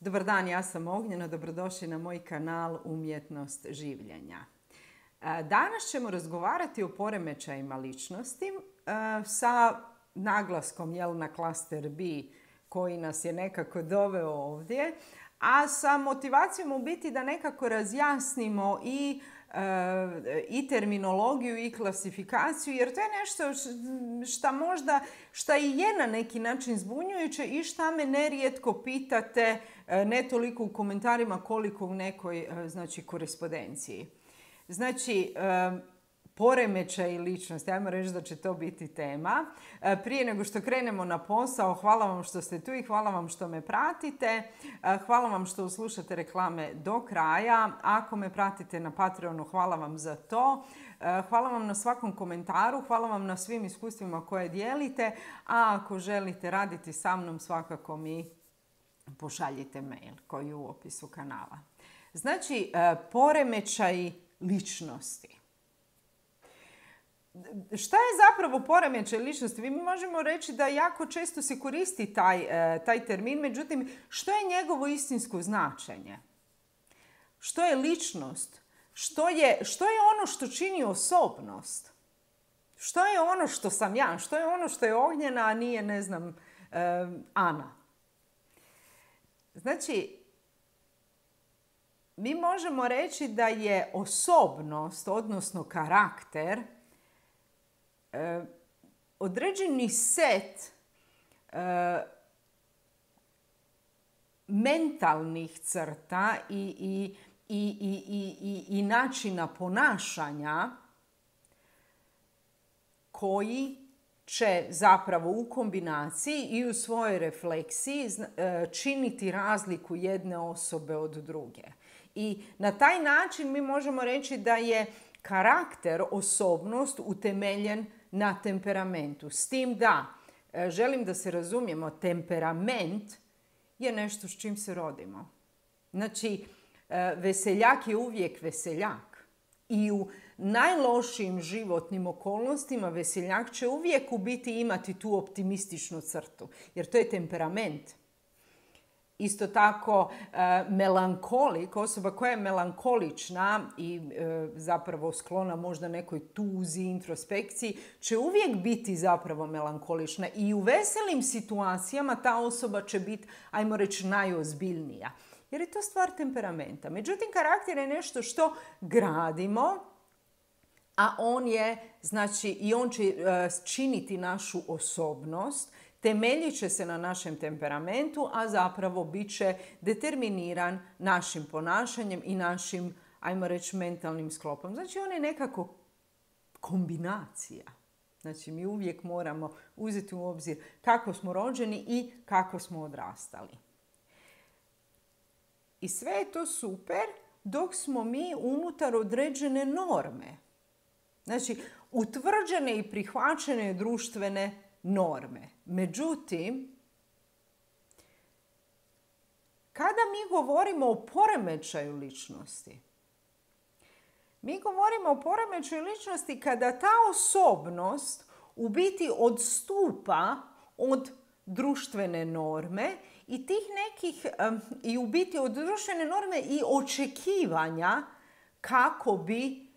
Dobar dan, ja sam Ognjena, dobrodošli na moj kanal Umjetnost življenja. E, danas ćemo razgovarati o poremećajima ličnosti e, sa naglaskom jel, na klaster B koji nas je nekako doveo ovdje, a sa motivacijom u biti da nekako razjasnimo i E, i terminologiju i klasifikaciju jer to je nešto što možda šta i je na neki način zbunjujuće i šta me nerijetko pitate ne toliko u komentarima koliko u nekoj e, znači korespondenciji. Znači, poremećaj ličnosti. Ajmo reći da će to biti tema. E, prije nego što krenemo na posao, hvala vam što ste tu i hvala vam što me pratite. E, hvala vam što slušate reklame do kraja. Ako me pratite na Patreonu, hvala vam za to. E, hvala vam na svakom komentaru, hvala vam na svim iskustvima koje dijelite. A ako želite raditi sa mnom, svakako mi pošaljite mail koji je u opisu kanala. Znači, poremećaj ličnosti šta je zapravo poremećaj ličnosti? Mi možemo reći da jako često se koristi taj, e, taj termin, međutim, što je njegovo istinsko značenje? Što je ličnost? Što je, što je ono što čini osobnost? Što je ono što sam ja? Što je ono što je ognjena, a nije, ne znam, e, Ana? Znači, mi možemo reći da je osobnost, odnosno karakter, E, određeni set e, mentalnih crta i, i, i, i, načina ponašanja koji će zapravo u kombinaciji i u svojoj refleksiji e, činiti razliku jedne osobe od druge. I na taj način mi možemo reći da je karakter, osobnost utemeljen na temperamentu. S tim da, e, želim da se razumijemo, temperament je nešto s čim se rodimo. Znači, e, veseljak je uvijek veseljak. I u najlošijim životnim okolnostima veseljak će uvijek u biti imati tu optimističnu crtu. Jer to je temperament. Isto tako e, melankolik, osoba koja je melankolična i e, zapravo sklona možda nekoj tuzi, introspekciji, će uvijek biti zapravo melankolična i u veselim situacijama ta osoba će biti, ajmo reći, najozbiljnija. Jer je to stvar temperamenta. Međutim, karakter je nešto što gradimo, a on je, znači, i on će e, činiti našu osobnost temeljit će se na našem temperamentu, a zapravo bit će determiniran našim ponašanjem i našim, ajmo reći, mentalnim sklopom. Znači on je nekako kombinacija. Znači mi uvijek moramo uzeti u obzir kako smo rođeni i kako smo odrastali. I sve je to super dok smo mi unutar određene norme. Znači, utvrđene i prihvaćene društvene norme. Međutim, kada mi govorimo o poremećaju ličnosti, mi govorimo o poremećaju ličnosti kada ta osobnost u biti odstupa od društvene norme i tih nekih, i u biti od društvene norme i očekivanja kako bi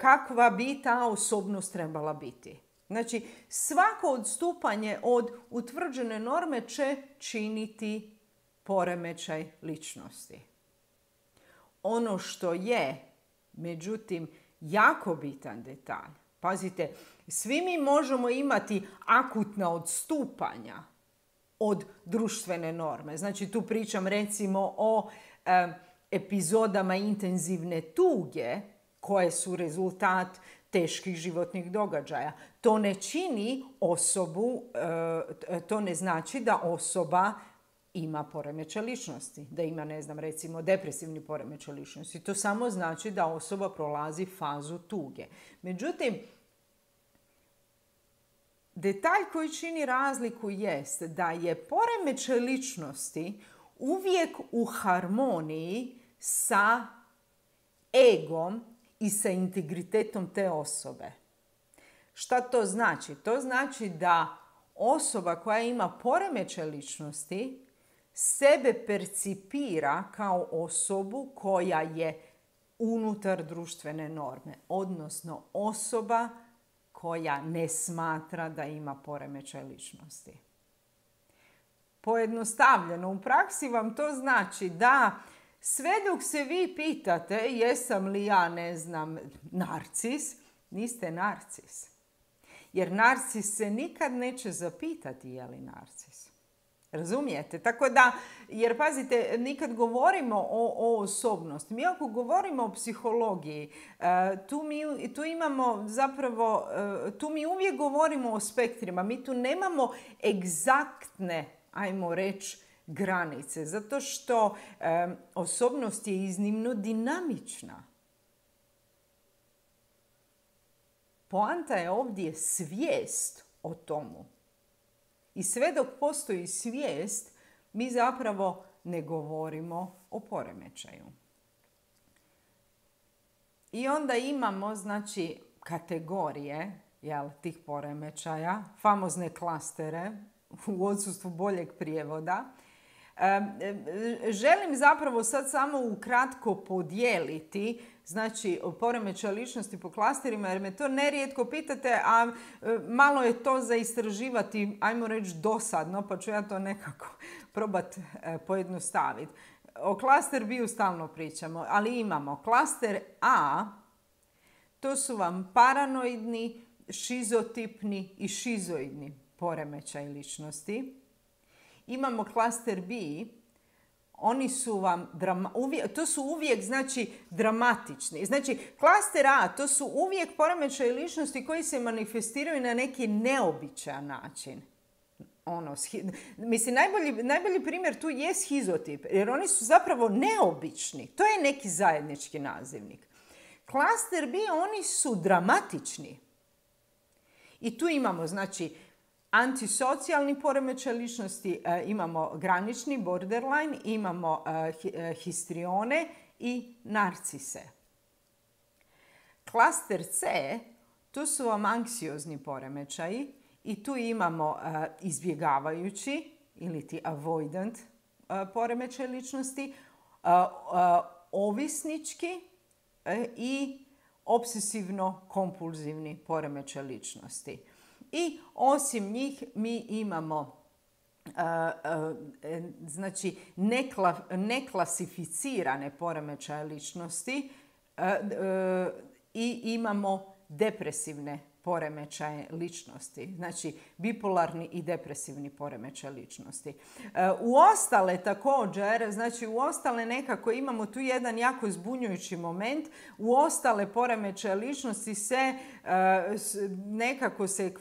kakva bi ta osobnost trebala biti. Znači, svako odstupanje od utvrđene norme će činiti poremećaj ličnosti. Ono što je, međutim, jako bitan detalj. Pazite, svi mi možemo imati akutna odstupanja od društvene norme. Znači, tu pričam recimo o e, epizodama intenzivne tuge koje su rezultat teških životnih događaja. To ne čini osobu, e, to ne znači da osoba ima poremećaj ličnosti, da ima, ne znam, recimo depresivni poremećaj ličnosti. To samo znači da osoba prolazi fazu tuge. Međutim, detalj koji čini razliku jest da je poremećaj ličnosti uvijek u harmoniji sa egom i sa integritetom te osobe. Šta to znači? To znači da osoba koja ima poremećaj ličnosti sebe percipira kao osobu koja je unutar društvene norme, odnosno osoba koja ne smatra da ima poremećaj ličnosti. Pojednostavljeno, u praksi vam to znači da sve dok se vi pitate jesam li ja, ne znam, narcis, niste narcis. Jer narcis se nikad neće zapitati je li narcis. Razumijete? Tako da, jer pazite, nikad govorimo o, o osobnosti. Mi ako govorimo o psihologiji, e, tu, mi, tu imamo zapravo, e, tu mi uvijek govorimo o spektrima. Mi tu nemamo egzaktne, ajmo reći, granice. Zato što osobnost je iznimno dinamična. Poanta je ovdje svijest o tomu. I sve dok postoji svijest, mi zapravo ne govorimo o poremećaju. I onda imamo, znači, kategorije jel, tih poremećaja, famozne klastere u odsustvu boljeg prijevoda. Želim zapravo sad samo ukratko podijeliti znači poremećaj ličnosti po klasterima jer me to nerijetko pitate, a malo je to za istraživati, ajmo reći dosadno, pa ću ja to nekako probati e, pojednostaviti. O klaster B stalno pričamo, ali imamo klaster A, to su vam paranoidni, šizotipni i šizoidni poremećaj ličnosti. Imamo klaster B, oni su vam, uvijek, to su uvijek znači dramatični. Znači, klaster A, to su uvijek poremećaj ličnosti koji se manifestiraju na neki neobičan način. Ono, mislim, najbolji, najbolji primjer tu je schizotip, jer oni su zapravo neobični. To je neki zajednički nazivnik. Klaster B, oni su dramatični. I tu imamo, znači, antisocijalni poremećaj ličnosti, e, imamo granični borderline, imamo e, e, histrione i narcise. Klaster C, tu su vam anksiozni poremećaji i tu imamo izbjegavajući ili ti avoidant poremećaj ličnosti, ovisnički i obsesivno-kompulzivni poremećaj ličnosti. I osim njih mi imamo znači neklasificirane poremećaje ličnosti i imamo depresivne poremećaje ličnosti. Znači, bipolarni i depresivni poremećaj ličnosti. E, u ostale također, znači u ostale nekako imamo tu jedan jako zbunjujući moment. U ostale poremećaje ličnosti se e, nekako se e,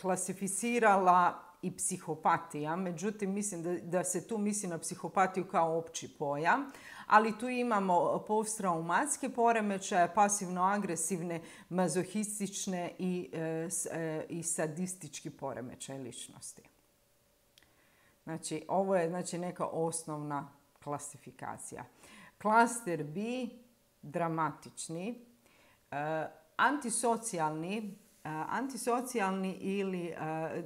klasificirala i psihopatija. Međutim, mislim da, da se tu misli na psihopatiju kao opći pojam ali tu imamo posttraumatske poremećaje, pasivno-agresivne, mazohistične i, e, e, i sadistički poremećaj ličnosti. Znači, ovo je znači, neka osnovna klasifikacija. Klaster B, dramatični, e, antisocijalni, antisocijalni ili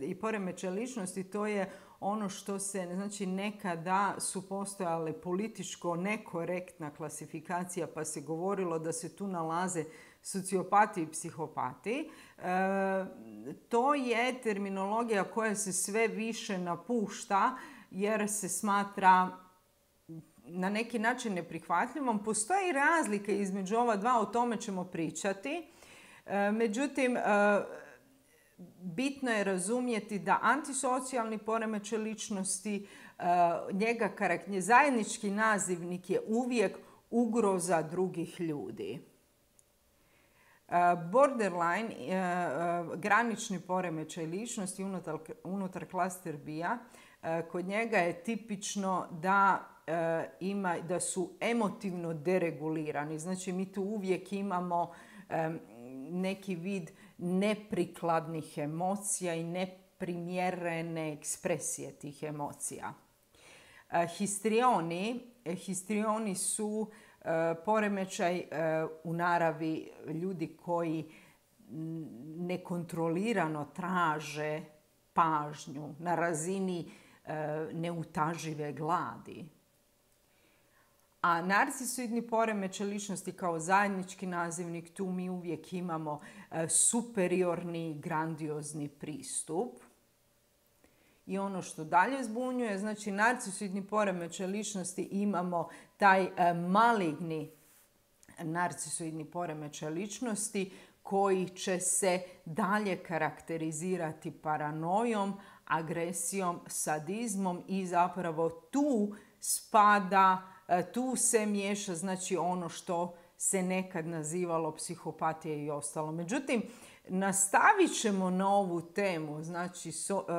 i poremećaj ličnosti, to je ono što se, znači nekada su postojale političko nekorektna klasifikacija pa se govorilo da se tu nalaze sociopati i psihopati. E, to je terminologija koja se sve više napušta jer se smatra na neki način neprihvatljivom. Postoji razlike između ova dva, o tome ćemo pričati. E, međutim, e, bitno je razumjeti da antisocijalni poremećaj ličnosti, e, njega zajednički nazivnik je uvijek ugroza drugih ljudi. Borderline, granični poremećaj ličnosti unutar, unutar klaster bija, kod njega je tipično da ima, da su emotivno deregulirani. Znači mi tu uvijek imamo neki vid neprikladnih emocija i neprimjerene ekspresije tih emocija. E, histrioni, e, histrioni su e, poremećaj u naravi ljudi koji nekontrolirano traže pažnju na razini e, neutažive gladi. A narcisoidni poremećaj ličnosti kao zajednički nazivnik, tu mi uvijek imamo e, superiorni, grandiozni pristup. I ono što dalje zbunjuje, znači narcisoidni poremećaj ličnosti imamo taj e, maligni narcisoidni poremećaj ličnosti koji će se dalje karakterizirati paranojom, agresijom, sadizmom i zapravo tu spada, tu se miješa znači ono što se nekad nazivalo psihopatija i ostalo. Međutim, nastavit ćemo na ovu temu, znači so, e,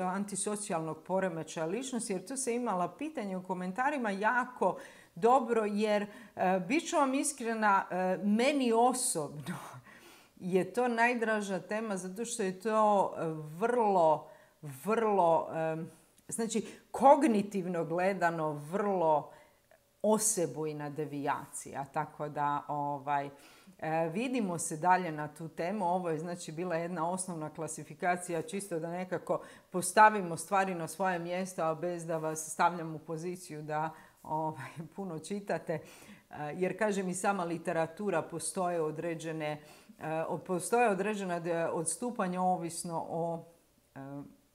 antisocijalnog poremećaja ličnosti, jer tu se imala pitanje u komentarima jako dobro, jer e, bit ću vam iskrena, meni osobno je to najdraža tema zato što je to vrlo, vrlo, znači kognitivno gledano vrlo osebujna devijacija. Tako da ovaj, e, vidimo se dalje na tu temu. Ovo je znači bila jedna osnovna klasifikacija čisto da nekako postavimo stvari na svoje mjesto, a bez da vas stavljam u poziciju da ovaj, puno čitate. E, jer kažem i sama literatura postoje određene E, postoje određena odstupanja ovisno o,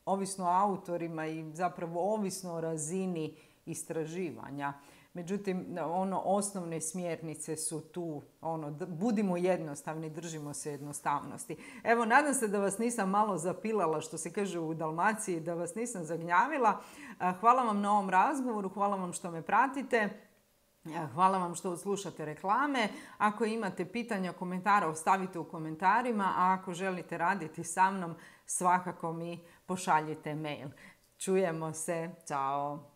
ovisno o autorima i zapravo ovisno o razini istraživanja. Međutim, ono, osnovne smjernice su tu, ono, budimo jednostavni, držimo se jednostavnosti. Evo, nadam se da vas nisam malo zapilala, što se kaže u Dalmaciji, da vas nisam zagnjavila. E, hvala vam na ovom razgovoru, hvala vam što me pratite. Hvala vam što slušate reklame. Ako imate pitanja, komentara, ostavite u komentarima, a ako želite raditi sa mnom, svakako mi pošaljite mail. Čujemo se. Ćao!